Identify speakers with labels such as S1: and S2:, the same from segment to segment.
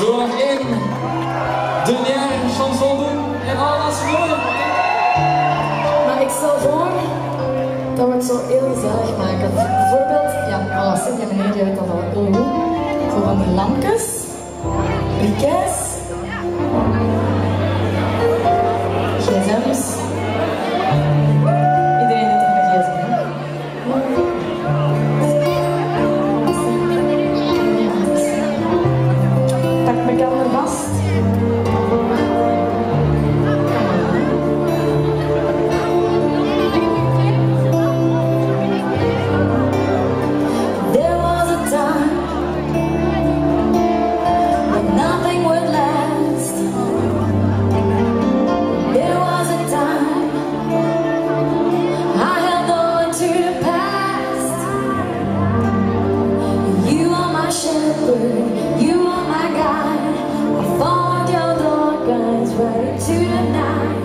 S1: Zorg in de neer van voldoen en alles goed.
S2: Maar ik stel voor dat we het zo heel gezellig maken. Bijvoorbeeld, ja, alles zit je beneden, dat al heel goed. Zo van lampjes, briquets. Into the night.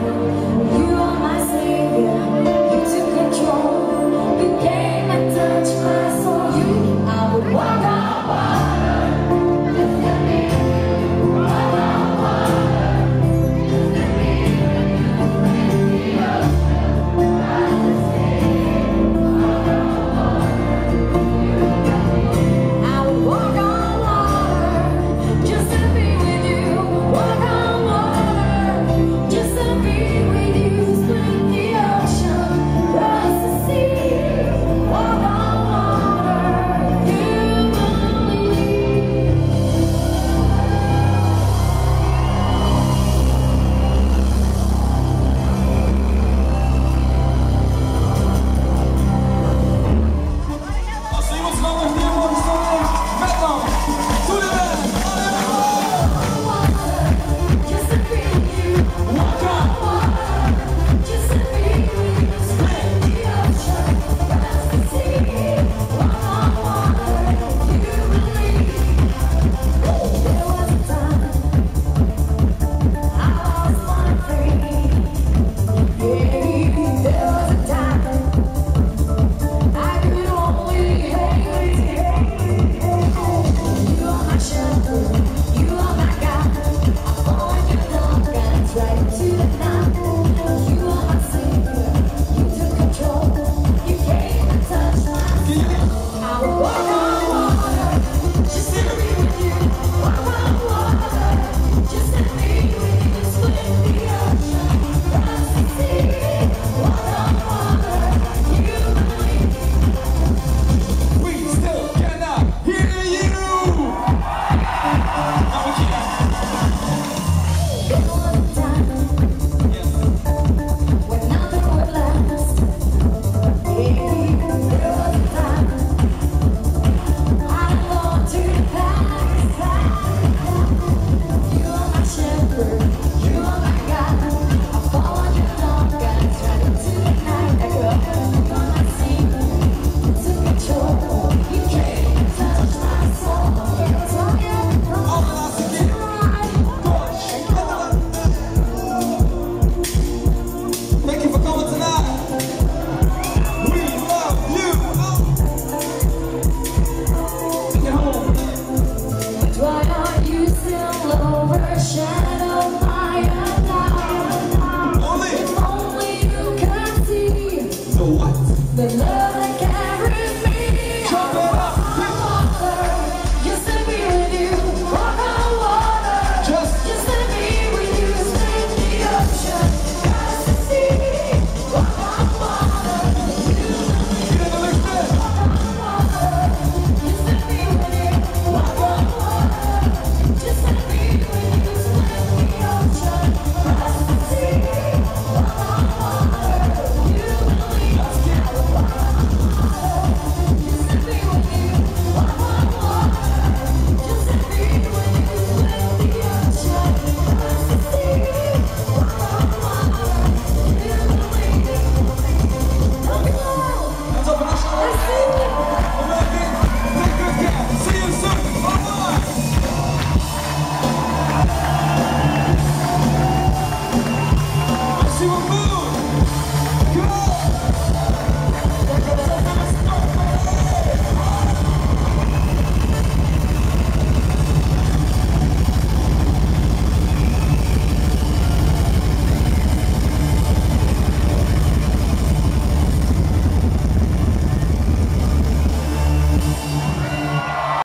S2: Whoa!